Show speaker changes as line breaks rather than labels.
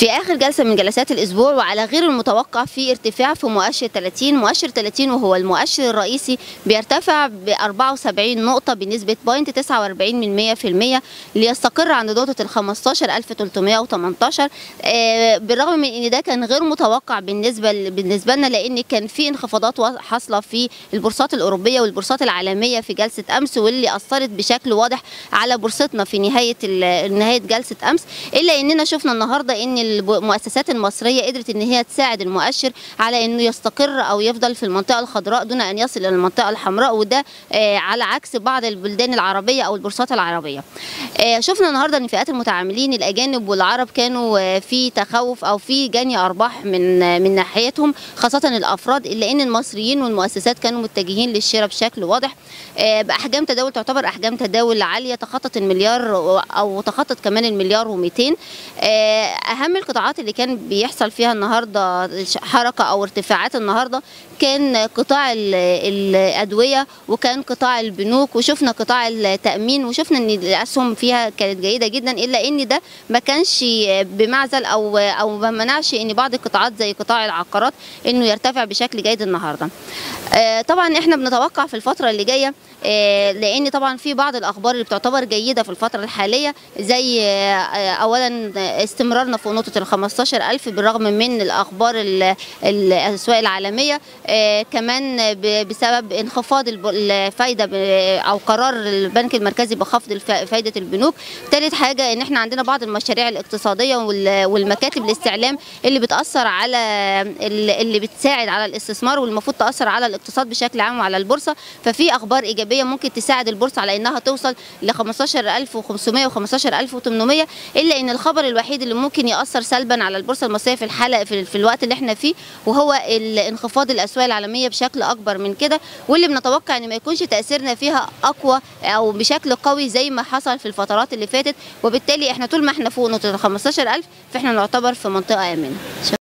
في آخر جلسة من جلسات الأسبوع وعلى غير المتوقع في ارتفاع في مؤشر 30 مؤشر 30 وهو المؤشر الرئيسي بيرتفع ب 74 نقطة بنسبة 0.49 من 100% ليستقر عند نقطه ال 15318 آه، بالرغم من إن ده كان غير متوقع بالنسبة بالنسبة لنا لأن كان في انخفاضات حاصلة في البورصات الأوروبية والبورصات العالمية في جلسة أمس واللي أثرت بشكل واضح على بورصتنا في نهاية نهاية جلسة أمس إلا إننا شفنا النهارده إن المؤسسات المصرية قدرت إن هي تساعد المؤشر على إنه يستقر أو يفضل في المنطقة الخضراء دون أن يصل إلى المنطقة الحمراء وده آه، على عكس بعض البلدان العربية أو البورصات العربية. آه، شفنا النهارده إن فئات المتعاملين الأجانب والعرب كانوا آه، في تخوف أو في جني أرباح من من ناحيتهم خاصة الأفراد إلا إن المصريين والمؤسسات كانوا متجهين للشراء بشكل واضح بأحجام تداول تعتبر أحجام تداول عالية تخطت المليار أو تخطت كمان المليار و200 أهم القطاعات اللي كان بيحصل فيها النهارده حركة أو ارتفاعات النهارده كان قطاع الأدوية وكان قطاع البنوك وشفنا قطاع التأمين وشفنا إن الأسهم فيها كانت جيدة جدا إلا إن ده ما كانش بمعزل أو أو ما منعش إن بعض القطاعات زي قطاع العقارات إنه يرتفع بشكل جيد النهارده. آه، طبعا إحنا بنتوقع في الفترة اللي جاية آه، لأن طبعا في بعض الأخبار اللي بتعتبر جيدة في الفترة الحالية زي آه، اولا استمرارنا في نقطة ال 15000 بالرغم من الأخبار الأسواق العالمية كمان بسبب انخفاض الفايدة أو قرار البنك المركزي بخفض فايدة البنوك. ثالث حاجة إن إحنا عندنا بعض المشاريع الاقتصادية والمكاتب الاستعلام اللي بتأثر على اللي بتساعد على الاستثمار والمفروض تأثر على الاقتصاد بشكل عام وعلى البورصة. ففي أخبار إيجابية ممكن تساعد البورصة على إنها توصل ل 15500 و 15800 إلا إن الخبر الوحيد اللي ممكن يأثر سلبا على البورصة المصرية في الحلقة في, الوقت اللي إحنا فيه وهو انخفاض الأسواق العالمية بشكل أكبر من كده واللي بنتوقع إن ما يكونش تأثيرنا فيها أقوى أو بشكل قوي زي ما حصل في الفترات اللي فاتت. وبالتالي إحنا طول ما إحنا فوق نقطة 15000 فإحنا نعتبر في منطقة آمنة.